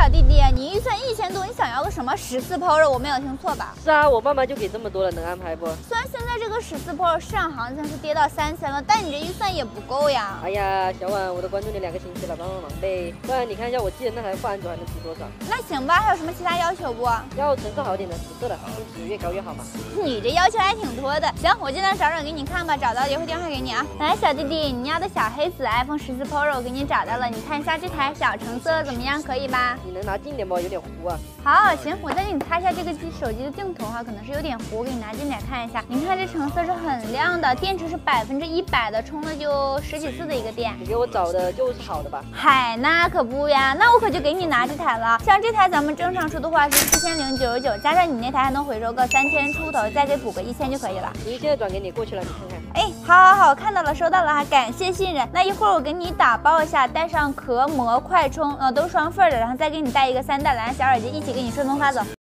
小弟弟，你预算一千多，你想要个什么十四 Pro？我没有听错吧？是啊，我爸妈就给这么多了，能安排不？虽然现在这个十四 Pro 市场行情是跌到三千了，但你这预算也不够呀。哎呀，小婉，我都关注你两个星期了，帮帮忙呗。不然你看一下我记的那台换安卓还能值多少？那行吧，还有什么其他要求不？要成色好点的，紫色的，颜值越高越好嘛。你这要求还挺多的。行，我尽量找找给你看吧，找到优惠电话给你啊。来，小弟弟，你要的小黑子 iPhone 十四 Pro 我给你找到了，你看一下这台小橙色怎么样？可以吧？你能拿近点不？有点糊啊。好，行，我再给你擦一下这个机手机的镜头哈，可能是有点糊，我给你拿近点看一下。你看这成色是很亮的，电池是百分之一百的，充了就十几次的一个电。你给我找的就是好的吧？嗨，那可不呀，那我可就给你拿这台了。像这台咱们正常出的话是四千零九十九，加上你那台还能回收个三千出头，再给补个一千就可以了。行，现在转给你过去了，你看看。哎，好，好，好，看到了，收到了哈，感谢信任。那一会儿我给你打包一下，带上壳膜、快充，呃，都双份的，然后再给你带一个三代蓝牙小耳机，一起给你顺丰发走。